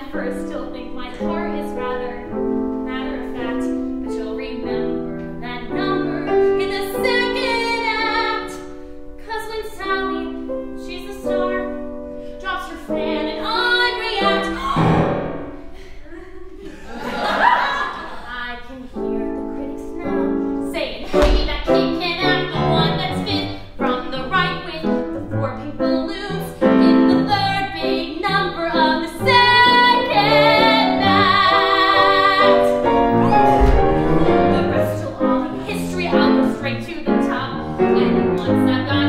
at first still think my car once I got